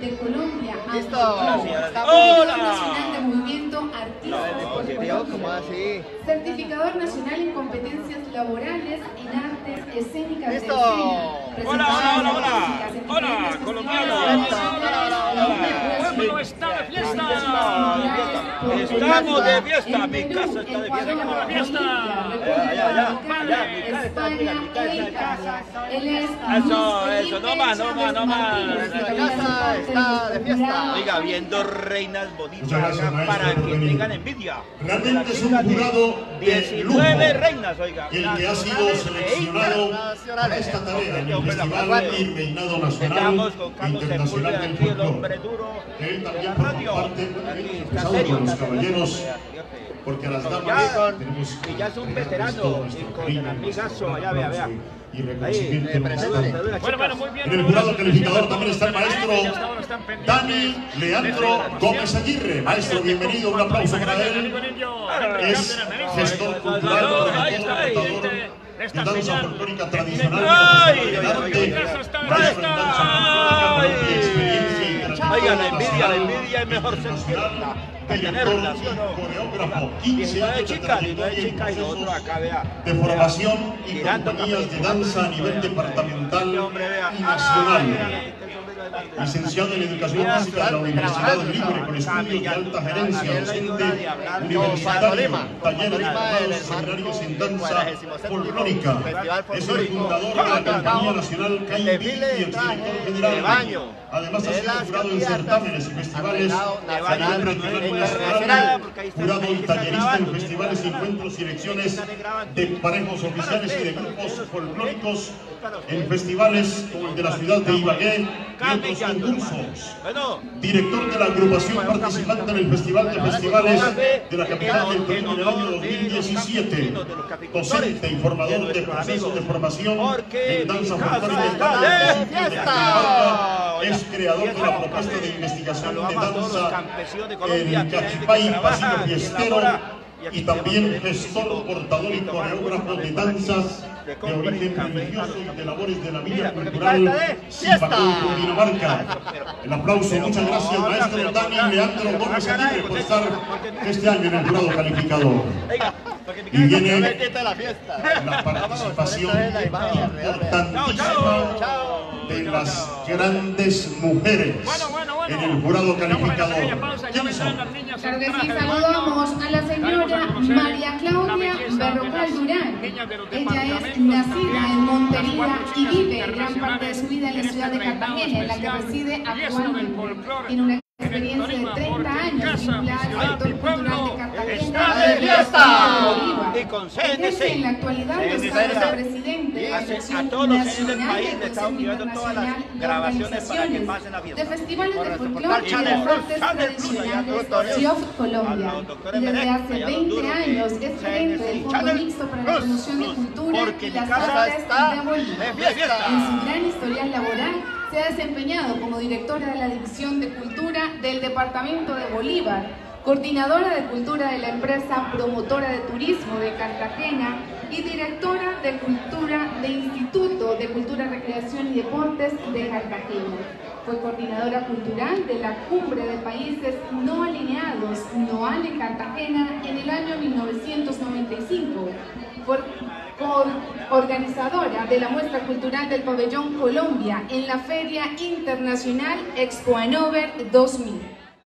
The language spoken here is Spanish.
de Colombia. Listo. Certificador Nacional de Movimiento Artístico. Positivo, ¿cómo así? Certificador Nacional en Competencias Laborales en Artes Escénicas de Listo. Escena. Hola, hola, hola, hola. Hola, pueblo está de fiesta. Estamos de fiesta, mi casa está de fiesta. Ecuador, ¡De fiesta! España e Italia. Él es Eso, eso, no más, no más, no más. Que casa está de fiesta. Oiga, viendo reinas bonitas gracias, para que venir. tengan envidia. Realmente es un jurado de 19 lujo. reinas, oiga. El que ha sido e seleccionado para esta tarea en el Festival y Reinado Nacional Estamos con e Carlos Internacional del aquí el Folclore. hombre duro Él también forma radio. parte, serio, con los caballeros, porque a las Ya, damas tenemos y ya es un veterano, nuestro allá, vea, vea. Ahí, eh, Bueno, bueno, muy bien. En el jurado calificador también está el maestro Dani Leandro Gómez Aguirre. Maestro, bienvenido, un aplauso para él. Es gestor cultural, esta señal. folclórica tradicional, Ay, ay, ay, Oiga, la envidia, la envidia es mejor sentirla que tenerla, ¿sí o no? coreógrafo, 15 19 años de chicas, 19 trayectoria en chicas y nosotros acá, vea. de formación y compañías de danza a nivel departamental y nacional. Licenciado en Educación Física de la Universidad Libre con estudios de alta gerencia docente, universitario, talleres diplomados, seminarios en danza folclórica. Es el fundador de la Compañía Nacional Caimbi y exdirector general. Además ha sido jurado en certámenes y festivales a nivel regional y nacional, jurado y tallerista en festivales, encuentros y elecciones de parejos oficiales y de grupos folclóricos en festivales como el de la ciudad de Ibagué y concursos. Director de la agrupación participante en el Festival de Festivales de la capital del Perú en el año 2017. Docente y formador de procesos de formación en danza folclórica de de fiesta. Es creador de la propuesta de investigación de danza en Cachipay, Pasillo Fiestero y y también gestor, portador y coreógrafo de danzas de origen religioso y de labores de la Mira, Villa porque mi Cultural de. Cundinamarca. El aplauso, Pero muchas gracias maestro Dani Leandro Gómez Aguirre por estar este año en el jurado mi Y viene la fiesta. la participación importantísima de las grandes mujeres. En el jurado calificador. saludamos a la señora María Claudia Berrocal Durán. Ella es nacida en Montería y vive gran parte de su vida en la ciudad de Cartagena, en la que reside actualmente. Tiene una experiencia de 30 años vinculada al sector cultural de Cartagena. Está de fiesta. Y con en la actualidad de presidente de a todos los CNC del país le estamos llevando todas las de grabaciones para que pasen la fiesta. de festivales de folclore y de artes tradicionales A Colombia. doctores Desde hace allá 20 duro, años es gerente del Fondo Mixto para la Promoción de Cultura y las Artes de Bolívar. de fiesta. En su gran historial laboral se ha desempeñado como directora de la División de Cultura del Departamento de Bolívar, coordinadora de cultura de la empresa promotora de turismo de Cartagena y directora de cultura de Instituto de Cultura, Recreación y Deportes de Cartagena. Fue coordinadora cultural de la Cumbre de Países No Alineados, NOAL en Cartagena, en el año 1995. Fue organizadora de la muestra cultural del pabellón Colombia en la Feria Internacional Expo Hanover 2000.